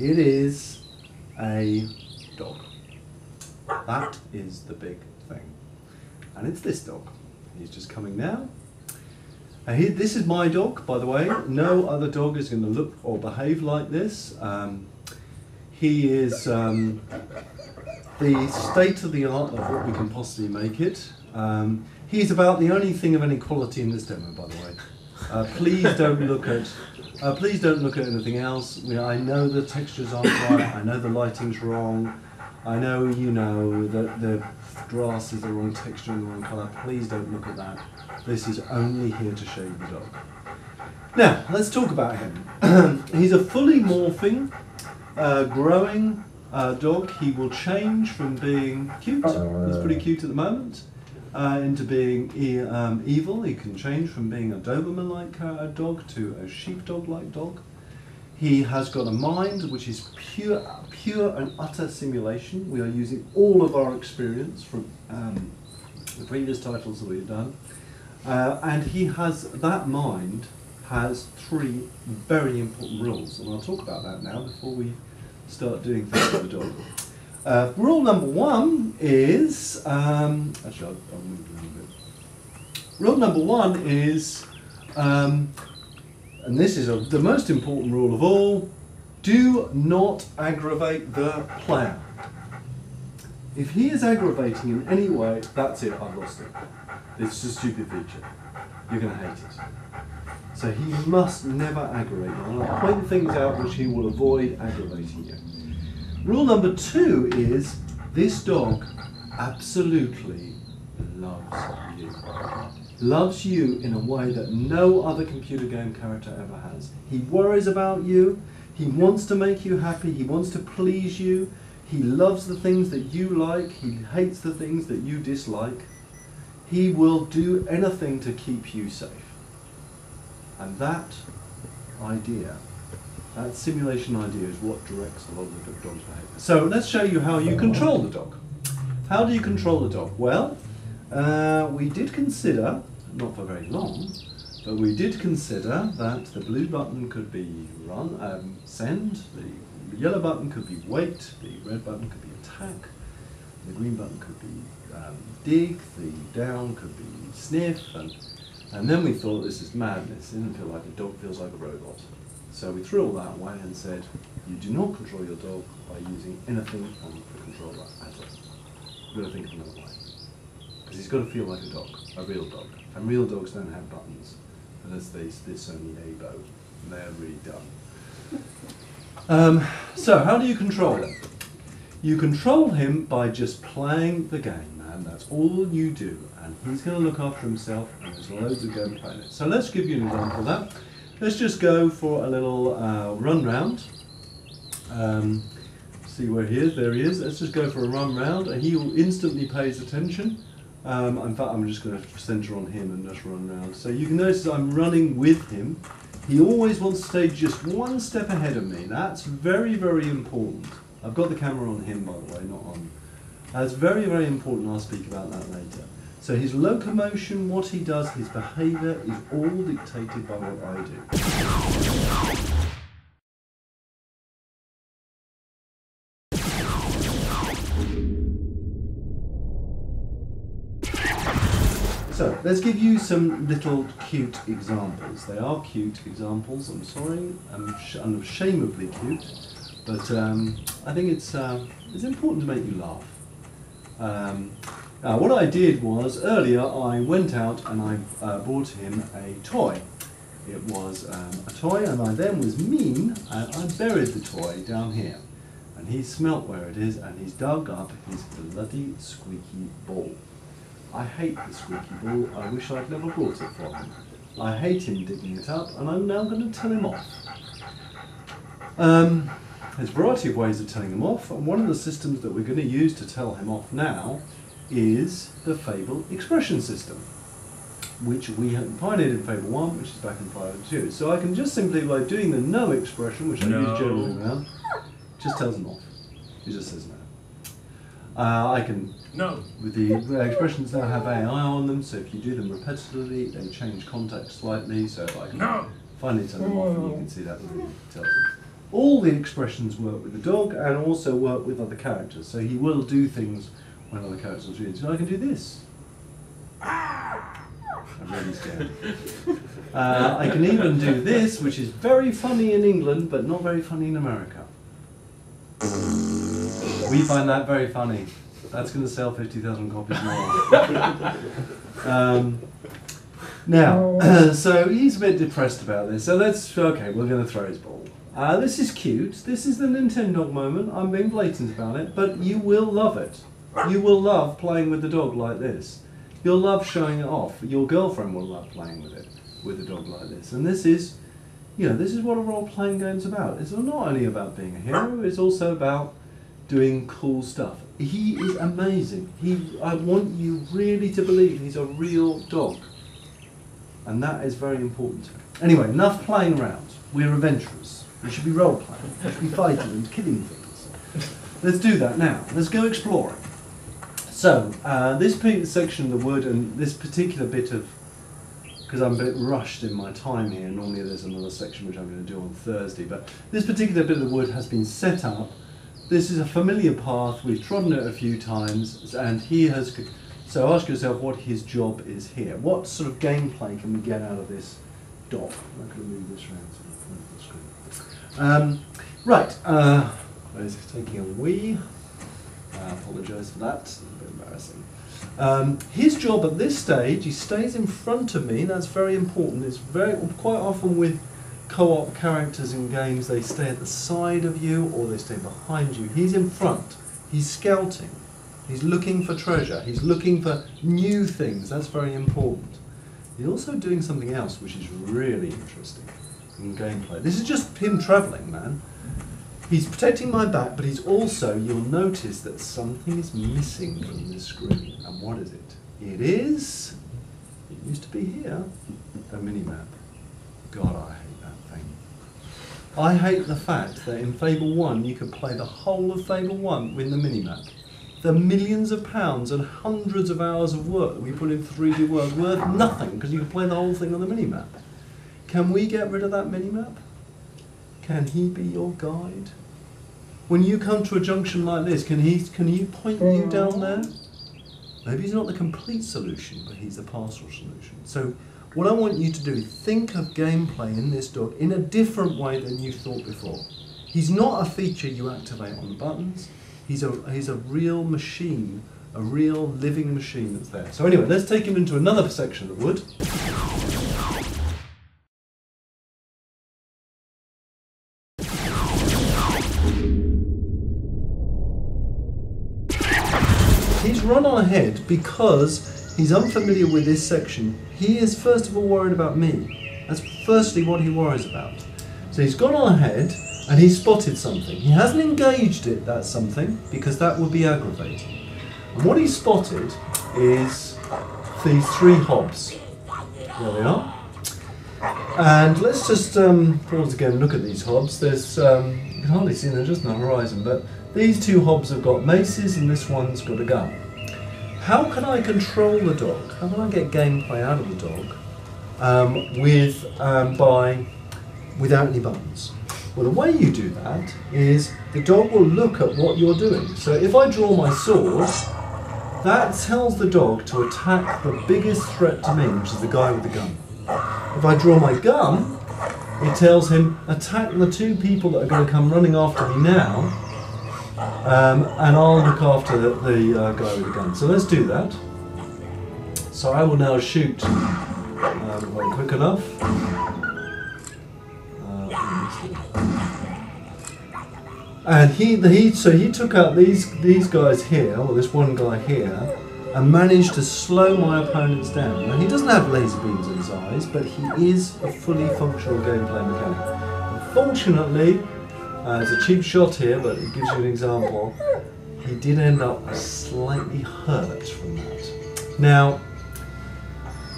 It is a dog. That is the big thing. And it's this dog. He's just coming now. Uh, he, this is my dog, by the way. No other dog is going to look or behave like this. Um, he is um, the state of the art of what we can possibly make it. Um, he's about the only thing of any quality in this demo, by the way. Uh, please don't look at. Uh, please don't look at anything else. You know, I know the textures aren't right. I know the lighting's wrong. I know you know that the grass is the wrong texture and the wrong colour. Please don't look at that. This is only here to show you the dog. Now, let's talk about him. He's a fully morphing, uh, growing uh, dog. He will change from being cute, he's pretty cute at the moment, uh, into being e- um, evil. He can change from being a Doberman like uh, dog to a sheepdog like dog. He has got a mind which is pure, pure and utter simulation. We are using all of our experience from um, the previous titles that we've done, uh, and he has that mind has three very important rules, and I'll talk about that now before we start doing things with the dog. Uh, rule number one is um, actually I'll, I'll move a bit. Rule number one is um, and this is a, the most important rule of all do not aggravate the player. If he is aggravating in any way, that's it, I've lost it. It's a stupid feature. You're going to hate it. So he must never aggravate you. I'll point things out which he will avoid aggravating you. Rule number two is this dog absolutely loves you loves you in a way that no other computer game character ever has. He worries about you, he wants to make you happy, he wants to please you, he loves the things that you like, he hates the things that you dislike. He will do anything to keep you safe. And that idea, that simulation idea, is what directs a lot of the dog's behavior. So let's show you how you control the dog. How do you control the dog? Well, uh, we did consider, not for very long, but we did consider that the blue button could be run, um, send, the yellow button could be wait, the red button could be attack, the green button could be um, dig, the down could be sniff, and, and then we thought this is madness. It didn't feel like a dog feels like a robot. So we threw all that away and said, you do not control your dog by using anything on the controller at all. You've got to think of another way. Because he's got to feel like a dog, a real dog. And real dogs don't have buttons. As they, this Sony AIBO, and they're really dumb. Um, so, how do you control him? You control him by just playing the game, man. That's all you do. And he's going to look after himself, and there's loads of gameplay in it. So, let's give you an example of that. Let's just go for a little uh, run round. Um, see where he is. There he is. Let's just go for a run round, and he will instantly pays attention. Um, in fact, I'm just going to center on him and just run around. So you can notice I'm running with him. He always wants to stay just one step ahead of me. That's very, very important. I've got the camera on him, by the way, not on. That's very, very important. I'll speak about that later. So his locomotion, what he does, his behaviour is all dictated by what I do. So let's give you some little cute examples. They are cute examples. I'm sorry, I'm sh- unashamedly cute, but um, I think it's uh, it's important to make you laugh. Um, now, what I did was earlier I went out and I uh, bought him a toy. It was um, a toy, and I then was mean and I buried the toy down here. And he smelt where it is, and he's dug up his bloody squeaky ball. I hate the squeaky ball. I wish I'd never bought it for him. I hate him digging it up, and I'm now going to tell him off. Um, there's a variety of ways of telling him off, and one of the systems that we're going to use to tell him off now is the Fable expression system, which we have pioneered in Fable 1, which is back in Fable 2. So I can just simply, by doing the no expression, which I No. use generally around, just tells him off. He just says no. Uh, I can No. with the, expressions now have AI on them, so if you do them repetitively, they change context slightly. So if I can No. finally turn them off, and you can see that really tells them. all the expressions work with the dog and also work with other characters. So he will do things characters are reading. So I can do this. I'm really scared. Uh, I can even do this, which is very funny in England, but not very funny in America. We find that very funny. That's going to sell 50,000 copies more. um, now, so he's a bit depressed about this. So let's, okay, we're going to throw his ball. Uh, this is cute. This is the Nintendo moment. I'm being blatant about it, but you will love it. You will love playing with the dog like this. You'll love showing it off. Your girlfriend will love playing with it, with a dog like this. And this is, you know, this is what a role-playing game's about. It's not only about being a hero, it's also about doing cool stuff. He is amazing. He, I want you really to believe he's a real dog. And that is very important. Anyway, enough playing around. We're adventurers. We should be role-playing. We should be fighting and killing things. Let's do that now. Let's go exploring. So, uh, this section of the wood and this particular bit of, because I'm a bit rushed in my time here, normally there's another section which I'm going to do on Thursday, but this particular bit of the wood has been set up. This is a familiar path, we've trodden it a few times, and he has, so ask yourself what his job is here. What sort of gameplay can we get out of this dot? I'm going to move this around to the front of the screen. Um, right, uh, taking a wee. I apologise for that embarrassing. Um, his job at this stage, he stays in front of me, that's very important. It's very quite often with co-op characters in games, they stay at the side of you or they stay behind you. He's in front. He's scouting. He's looking for treasure. He's looking for new things. That's very important. He's also doing something else which is really interesting in gameplay. This is just him travelling, man. He's protecting my back, but he's also, you'll notice that something is missing from the screen. And what is it? It is, it used to be here, a mini-map. God, I hate that thing. I hate the fact that in Fable 1 you could play the whole of Fable 1 with the mini-map. The millions of pounds and hundreds of hours of work that we put in 3D World worth nothing because you can play the whole thing on the mini-map. Can we get rid of that mini-map? Can he be your guide? When you come to a junction like this, can he can he point you mm. down there? Maybe he's not the complete solution, but he's the partial solution. So what I want you to do is think of gameplay in this dog in a different way than you thought before. He's not a feature you activate on the buttons. He's a, he's a real machine, a real living machine that's there. So anyway, let's take him into another section of the wood. Run on ahead because he's unfamiliar with this section. He is first of all worried about me. That's firstly what he worries about. So he's gone on ahead and he's spotted something. He hasn't engaged it, that something, because that would be aggravating. And what he's spotted is these three Hobbes. There they are. And let's just um, pause again look at these Hobbes. There's, um, you can hardly see them, just on the horizon, but these two Hobbes have got maces and this one's got a gun. How can I control the dog? How can I get gameplay out of the dog um, with um, by without any buttons? Well, the way you do that is the dog will look at what you're doing. So if I draw my sword, that tells the dog to attack the biggest threat to me, which is the guy with the gun. If I draw my gun, it tells him attack the two people that are going to come running after me now um, and I'll look after the, the uh, guy with the gun. So let's do that. So I will now shoot um, quick enough. Uh, and he, he, so he took out these these guys here, or this one guy here, and managed to slow my opponents down. Now he doesn't have laser beams in his eyes, but he is a fully functional gameplay mechanic. Unfortunately, uh, it's a cheap shot here, but it gives you an example. He did end up slightly hurt from that. Now,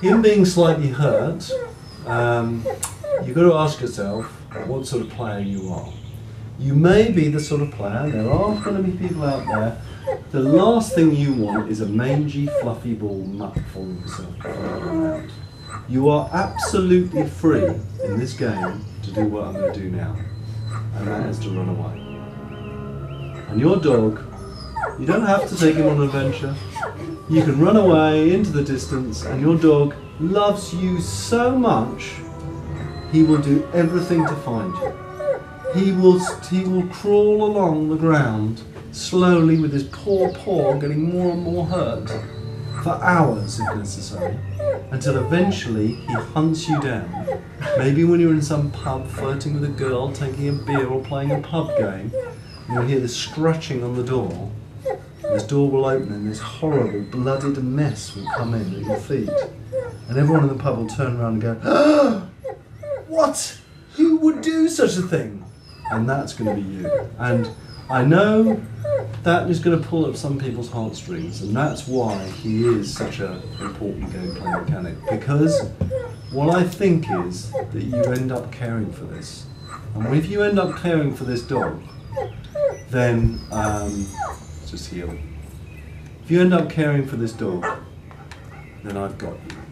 him being slightly hurt, um, you've got to ask yourself what sort of player you are. You may be the sort of player, there are going to be people out there, the last thing you want is a mangy, fluffy ball mutt for yourself You are absolutely free in this game to do what I'm going to do now. And that is to run away. And your dog, you don't have to take him on an adventure. You can run away into the distance, and your dog loves you so much, he will do everything to find you. He will, he will crawl along the ground slowly with his poor paw getting more and more hurt for hours if necessary until eventually he hunts you down. Maybe when you're in some pub flirting with a girl, taking a beer or playing a pub game, you'll hear the scratching on the door. This door will open and this horrible blooded mess will come in at your feet. And everyone in the pub will turn around and go, "Ah, What? Who would do such a thing? And that's going to be you. And I know that is going to pull at some people's heartstrings, and that's why he is such an important gameplay mechanic. Because what I think is that you end up caring for this. And if you end up caring for this dog, then um, just heal. If you end up caring for this dog, then I've got you.